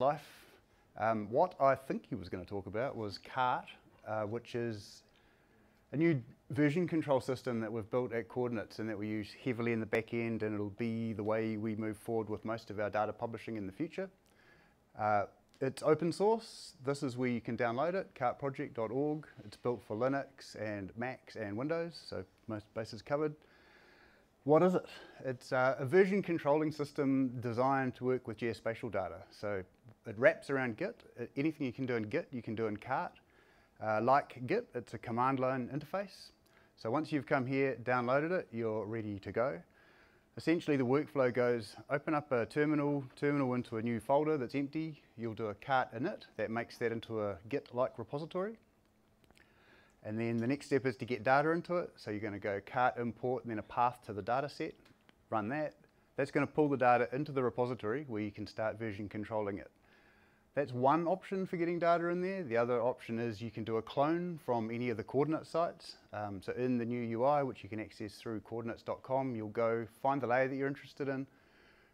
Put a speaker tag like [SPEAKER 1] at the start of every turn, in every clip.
[SPEAKER 1] life. Um, what I think he was going to talk about was Kart, uh, which is a new version control system that we've built at Koordinates and that we use heavily in the back end and it'll be the way we move forward with most of our data publishing in the future. Uh, it's open source. This is where you can download it, kartproject.org. It's built for Linux and Macs and Windows, so most bases covered. What is it? It's uh, a version controlling system designed to work with geospatial data. So it wraps around Git. Anything you can do in Git, you can do in Kart. Uh, like Git, it's a command line interface. So once you've come here, downloaded it, you're ready to go. Essentially the workflow goes, open up a terminal, terminal into a new folder that's empty. You'll do a kart init, that makes that into a Git-like repository. And then the next step is to get data into it. So you're going to go kart import and then a path to the data set, run that. That's going to pull the data into the repository where you can start version controlling it. That's one option for getting data in there. The other option is you can do a clone from any of the coordinate sites. Um, so in the new UI, which you can access through koordinates.com, you'll go find the layer that you're interested in,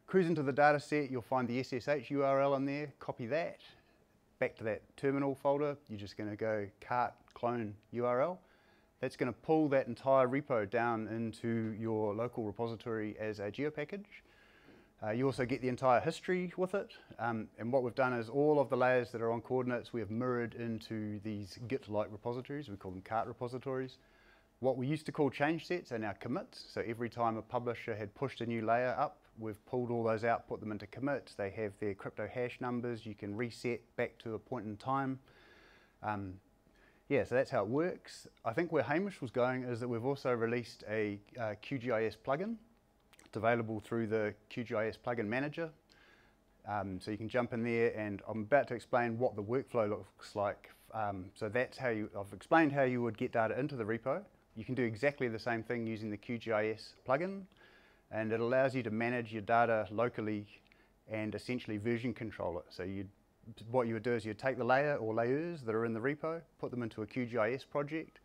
[SPEAKER 1] cruise into the data set, you'll find the SSH URL in there, copy that, back to that terminal folder, you're just going to go kart clone URL. That's going to pull that entire repo down into your local repository as a geopackage. Uh, you also get the entire history with it. Um, and what we've done is all of the layers that are on Koordinates we have mirrored into these Git-like repositories. We call them Kart repositories. What we used to call change sets are now commits. So every time a publisher had pushed a new layer up, we've pulled all those out, put them into commits. They have their crypto hash numbers. You can reset back to a point in time. Um, yeah, so that's how it works. I think where Hamish was going is that we've also released a uh, QGIS plugin. It's available through the QGIS plugin manager. Um, so you can jump in there and I'm about to explain what the workflow looks like. Um, so that's how you, I've explained how you would get data into the repo. You can do exactly the same thing using the QGIS plugin and it allows you to manage your data locally and essentially version control it. So you what you would do is you'd take the layer or layers that are in the repo, put them into a QGIS project,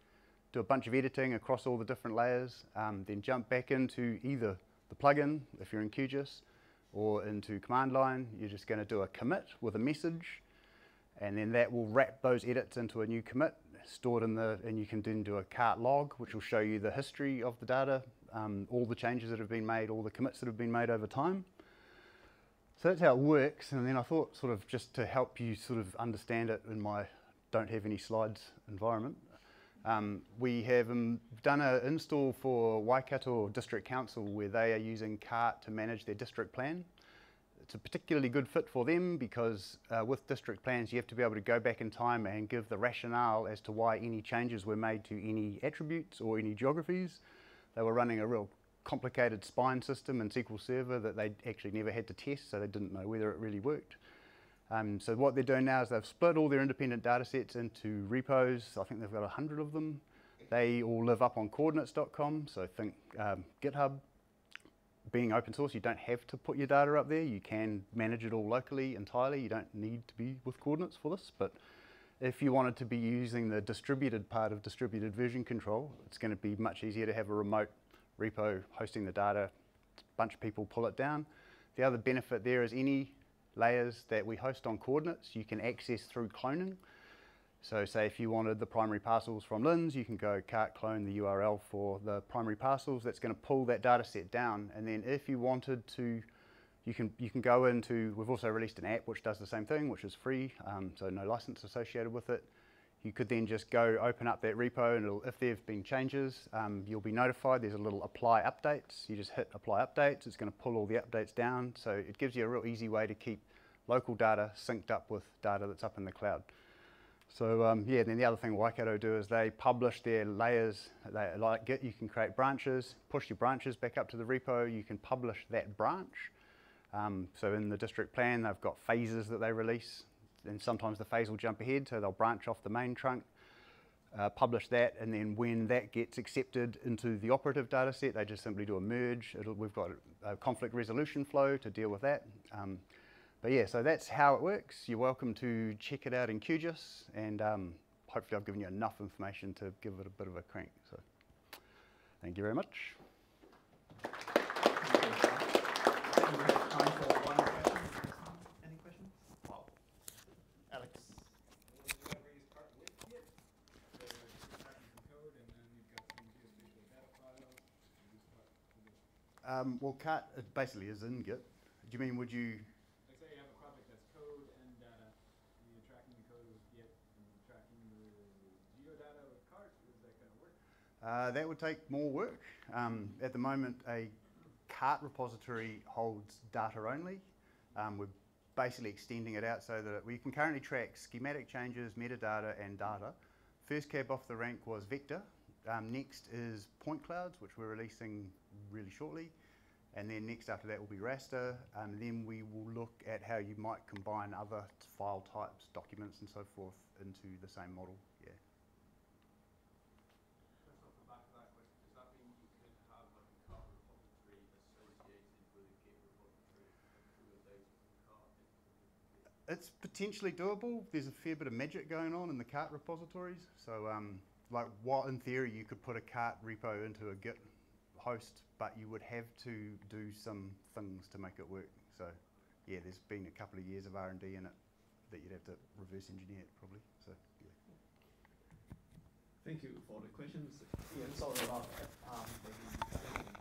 [SPEAKER 1] do a bunch of editing across all the different layers, um, then jump back into either the plugin, if you're in QGIS, or into command line. You're just going to do a commit with a message, and then that will wrap those edits into a new commit stored in the, and you can then do a kart log, which will show you the history of the data, um, all the changes that have been made, all the commits that have been made over time. So that's how it works. And then I thought sort of just to help you sort of understand it in my don't have any slides environment, um, we have um, done an install for Waikato District Council where they are using Kart to manage their district plan. It's a particularly good fit for them because uh, with district plans you have to be able to go back in time and give the rationale as to why any changes were made to any attributes or any geographies. They were running a real complicated spine system in SQL Server that they actually never had to test, so they didn't know whether it really worked. Um, so what they're doing now is they've split all their independent data sets into repos. I think they've got 100 of them. They all live up on koordinates.com, so think um, GitHub. Being open source, you don't have to put your data up there. You can manage it all locally entirely. You don't need to be with Koordinates for this, but if you wanted to be using the distributed part of distributed version control, it's going to be much easier to have a remote repo hosting the data, a bunch of people pull it down. The other benefit there is any layers that we host on Koordinates you can access through cloning. So say if you wanted the primary parcels from LINZ, you can go kart clone the URL for the primary parcels. That's going to pull that data set down. And then if you wanted to, you can, you can go into, we've also released an app which does the same thing, which is free, um, so no license associated with it. You could then just go open up that repo and if there have been changes, um, you'll be notified. There's a little apply updates. You just hit apply updates. It's going to pull all the updates down. So it gives you a real easy way to keep local data synced up with data that's up in the cloud. So um, yeah, then the other thing Waikato do is they publish their layers. They, like Git, you can create branches, push your branches back up to the repo. You can publish that branch. Um, so in the district plan, they've got phases that they release then sometimes the phase will jump ahead, so they'll branch off the main trunk, uh, publish that, and then when that gets accepted into the operative data set, they just simply do a merge. It'll, we've got a conflict resolution flow to deal with that. Um, but yeah, so that's how it works. You're welcome to check it out in QGIS, and um, hopefully I've given you enough information to give it a bit of a crank. So thank you very much. Um, well, Kart it basically is in Git. Do you mean would you?
[SPEAKER 2] Like say you have a project that's code and data, and you're tracking the code with Git and tracking the geodata with Kart, is that gonna work?
[SPEAKER 1] Uh, that would take more work. Um, at the moment, a Kart repository holds data only. Um, we're basically extending it out so that we can currently track schematic changes, metadata, and data. First cab off the rank was Vector. Um, next is Point Clouds, which we're releasing really shortly. And then next after that will be raster. Um, then we will look at how you might combine other file types, documents, and so forth into the same model. Yeah.
[SPEAKER 3] Just off the back of that question, does that mean you could have like a Kart repository associated with a Git repository and pull the data from Kart into Git?
[SPEAKER 1] It's potentially doable. There's a fair bit of magic going on in the Kart repositories. So, um, like, what in theory you could put a Kart repo into a Git host, but you would have to do some things to make it work. So, yeah, there's been a couple of years of R and D in it that you'd have to reverse engineer it probably. So, yeah.
[SPEAKER 4] Thank you for the questions. Ian, sorry about that. Um, maybe